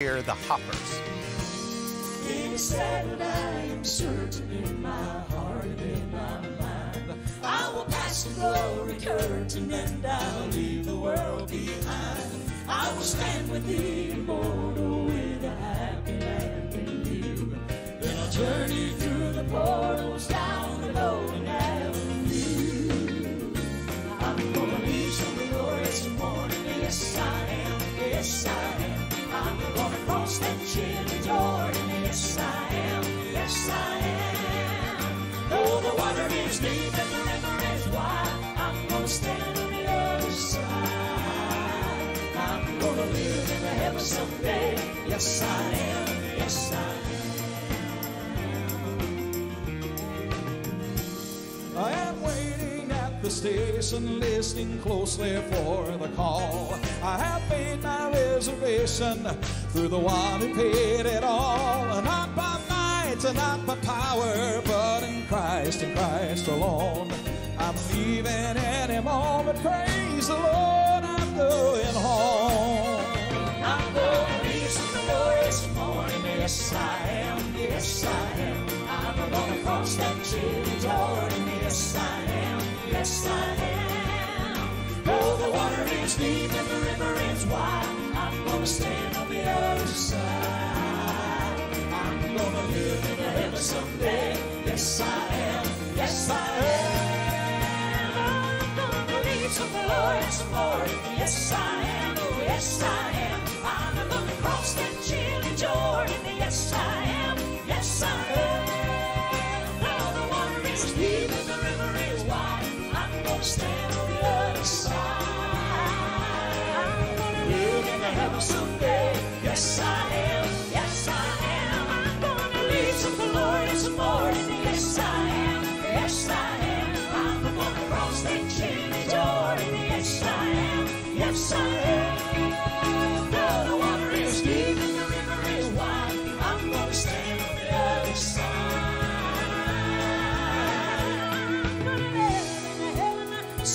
Hear the Hoppers. I am certain in my heart and in my mind. I will pass the glory curtain and I'll leave the world behind. I will stand with the immortal with a happy land in. Then I'll journey through the portals in someday. Yes, I am. Yes, I am. I am waiting at the station, listening closely for the call. I have made my reservation through the one who paid it all. Not by might and not by power, but in Christ and Christ alone. I'm leaving any moment. That chilly Jordan. Yes, I am. Yes, I am. Though the water is deep and the river is wide, I'm gonna stand on the other side. I'm gonna live in the heaven someday. Yes, I am. Yes, I am. I'm gonna leave some morning. Yes, I am. Oh, yes, I am.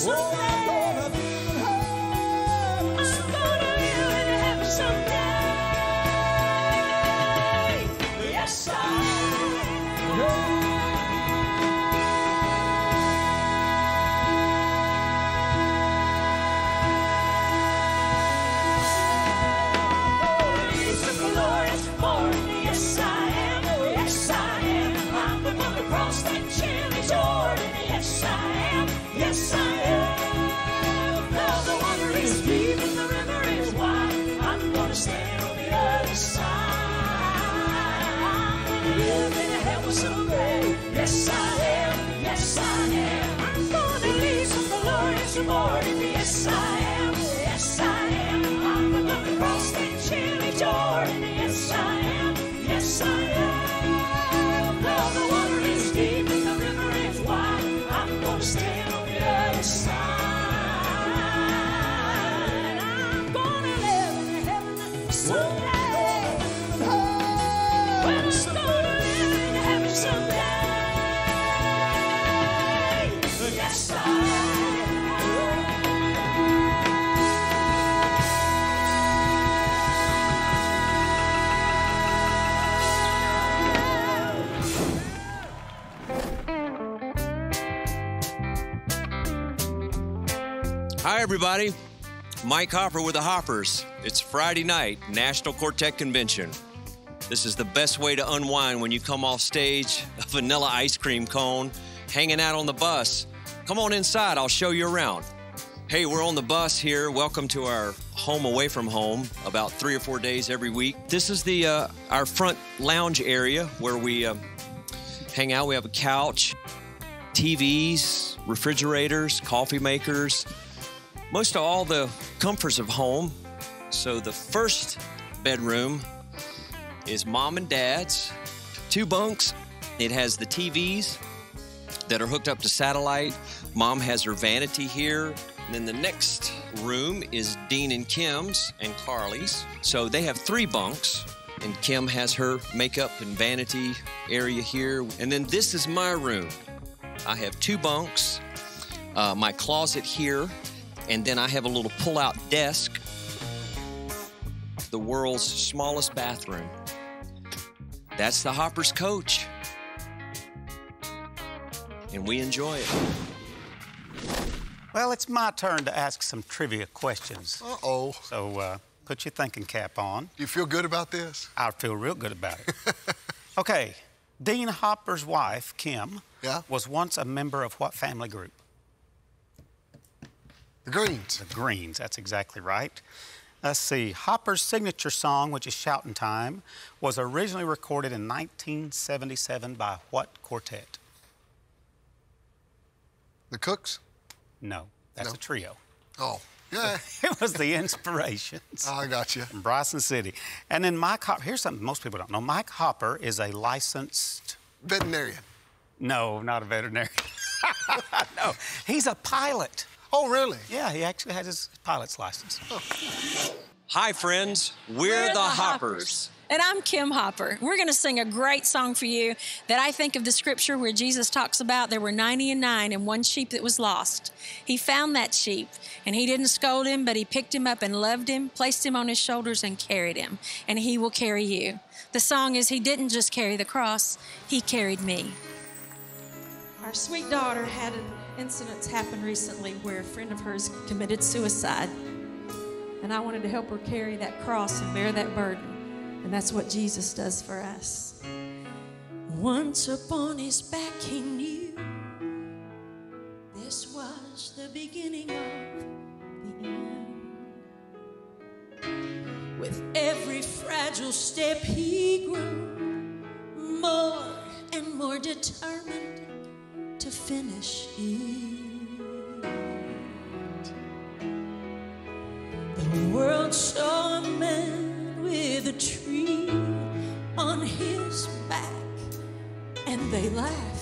Heaven Oh. I'm gonna live in heaven someday. Yes, I am. Yes, I am. I'm gonna leave some glorious oh morning. Hi, everybody. Mike Hopper with the Hoppers. It's Friday night, National Quartet Convention. This is the best way to unwind when you come off stage, a vanilla ice cream cone, hanging out on the bus. Come on inside, I'll show you around. Hey, we're on the bus here. Welcome to our home away from home, about three or four days every week. This is the uh, our front lounge area where we uh, hang out. We have a couch, TVs, refrigerators, coffee makers, most of all the comforts of home. So the first bedroom is mom and dad's, two bunks. It has the TVs that are hooked up to satellite. Mom has her vanity here. And then the next room is Dean and Kim's and Karlye's. So they have three bunks. And Kim has her makeup and vanity area here. And then this is my room. I have two bunks, uh, my closet here, and then I have a little pull out desk. the world's smallest bathroom. That's the Hoppers coach. And we enjoy it. Well, it's my turn to ask some trivia questions. Uh oh. So uh, put your thinking cap on. You feel good about this? I feel real good about it. okay. Dean Hopper's wife, Kim, Yeah? was once a member of what family group? The Greenes. The Greenes. That's exactly right. Let's see. Hopper's signature song, which is Shouting Time, was originally recorded in 1977 by what quartet? The Cooks? No, that's No. a trio. Oh, yeah. It was the Inspirations. I got you. from Bryson City. And then Mike Hopper, here's something most people don't know. Mike Hopper is a licensed, Veterinarian. no, not a veterinarian. no, he's a pilot. Oh, really? Yeah, he actually has his pilot's license. Oh, Hi, friends. We're, the, Hoppers. And I'm Kim Hopper. We're going to sing a great song for you that I think of the scripture where Jesus talks about there were 90 and 9 and one sheep that was lost. He found that sheep and he didn't scold him, but he picked him up and loved him, placed him on his shoulders, and carried him. And he will carry you. The song is He didn't just carry the cross, He carried me. Our sweet daughter had an incident happened recently where a friend of hers committed suicide. And I wanted to help her carry that cross and bear that burden. And that's what Jesus does for us. Once upon his back, he knew this was the beginning of the end. With every fragile step, he grew more and more determined to finish it. The world saw a man with a tree on his back, and they laughed.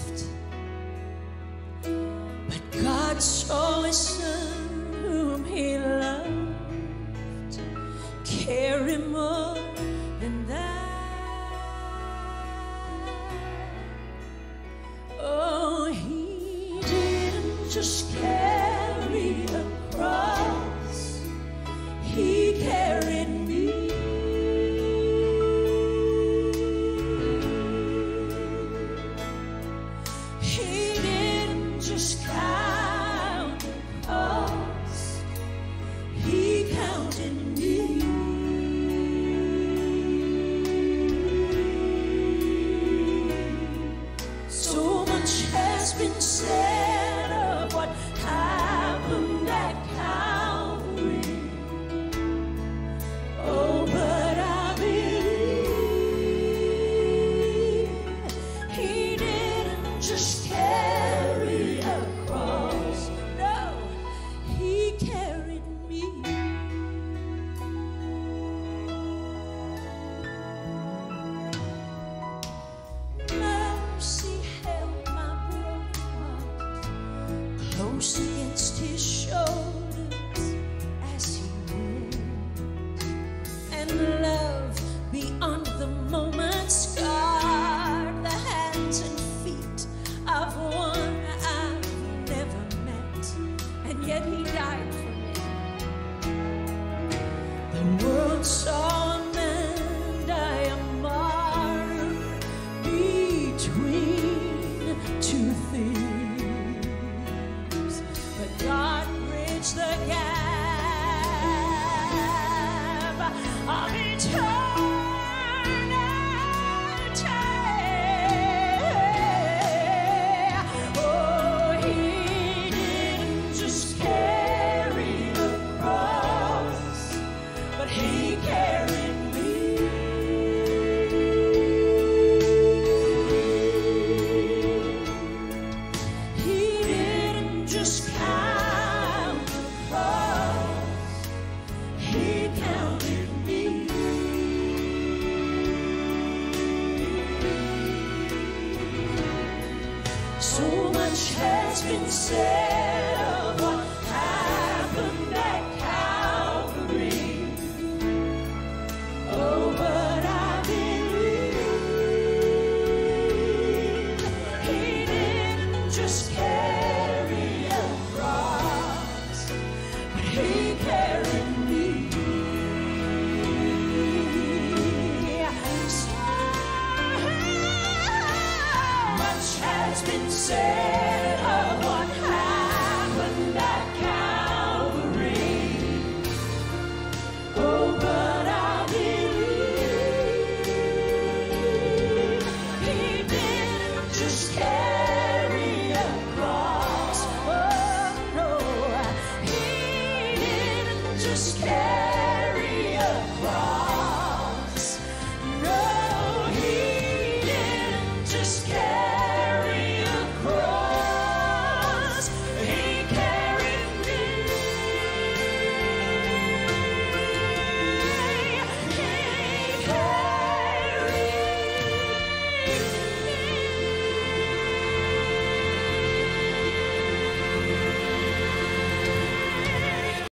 So much has been said